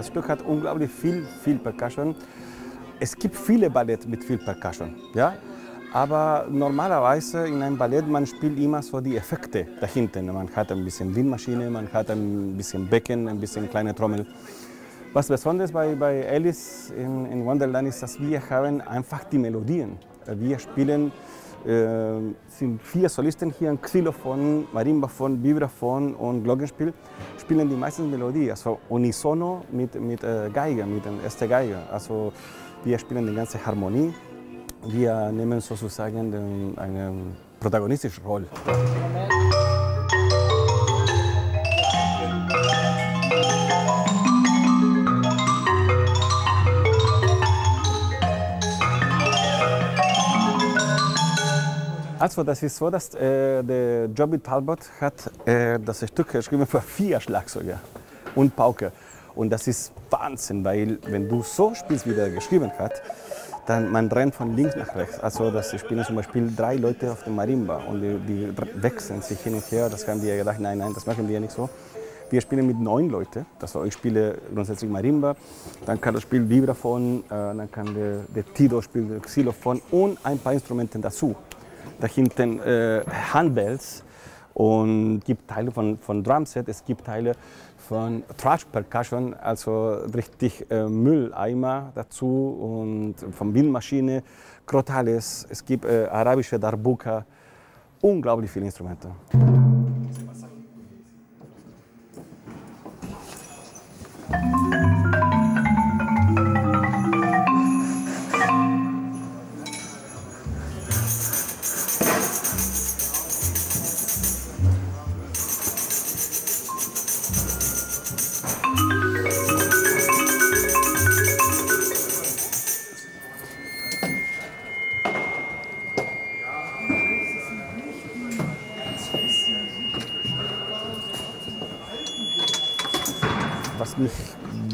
Stück hat unglaublich viel, viel Percussion. Es gibt viele Ballett mit viel Percussion, ja. Aber normalerweise in einem Ballett, man spielt immer so die Effekte dahinter. Man hat ein bisschen Windmaschine, man hat ein bisschen Becken, ein bisschen kleine Trommel. Was besonders bei, bei Alice in, in Wonderland ist, dass wir haben einfach die Melodien. Wir spielen, sind vier Solisten hier, ein Xylophon, Marimbaphon, Vibraphon und Glockenspiel, spielen die meisten Melodien, also unisono mit, mit äh, Geige, mit der ersten Geige. Also wir spielen die ganze Harmonie wir nehmen sozusagen den, eine protagonistische Rolle. Also das ist so, dass äh, der Joby Talbot hat äh, das Stück geschrieben für vier Schlagzeuger und Pauke. Und das ist Wahnsinn, weil wenn du so spielst, wie der geschrieben hat, dann man rennt von links nach rechts. Also das spielen zum Beispiel drei Leute auf dem Marimba und die, die wechseln sich hin und her. Das haben wir gedacht, nein, nein, das machen wir nicht so. Wir spielen mit neun Leuten. Das ich spiele grundsätzlich Marimba, dann kann das Spiel Vibraphon, äh, dann kann der, der Tito spielen Xylophon und ein paar Instrumente dazu. Da hinten äh, Handbells und gibt Teile von, von Drumset, es gibt Teile von Trash Percussion, also richtig äh, Mülleimer dazu und von Windmaschine, Crotales, es gibt äh, arabische Darbuka, unglaublich viele Instrumente. Was mich,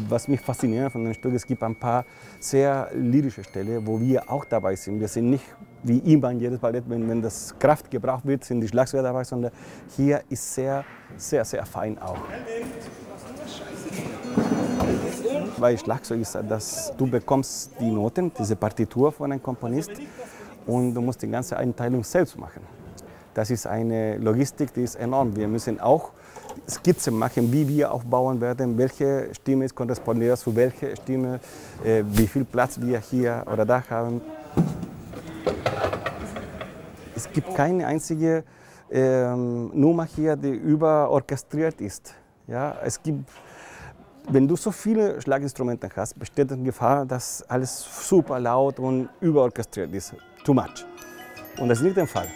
was mich fasziniert von dem Stück, es gibt ein paar sehr lyrische Stellen, wo wir auch dabei sind. Wir sind nicht wie immer in jedes Ballett, wenn, wenn das Kraft gebraucht wird, sind die Schlagzeuger dabei, sondern hier ist sehr, sehr, sehr fein auch. Weil Schlagzeug ist, dass du bekommst die Noten, diese Partitur von einem Komponist und du musst die ganze Einteilung selbst machen. Das ist eine Logistik, die ist enorm. Wir müssen auch Skizzen machen, wie wir aufbauen werden, welche Stimme ist korrespondiert zu welcher Stimme, äh, wie viel Platz wir hier oder da haben. Es gibt keine einzige ähm, Nummer hier, die überorchestriert ist. Ja, es gibt, wenn du so viele Schlaginstrumente hast, besteht die Gefahr, dass alles super laut und überorchestriert ist. Too much. Und das ist nicht der Fall.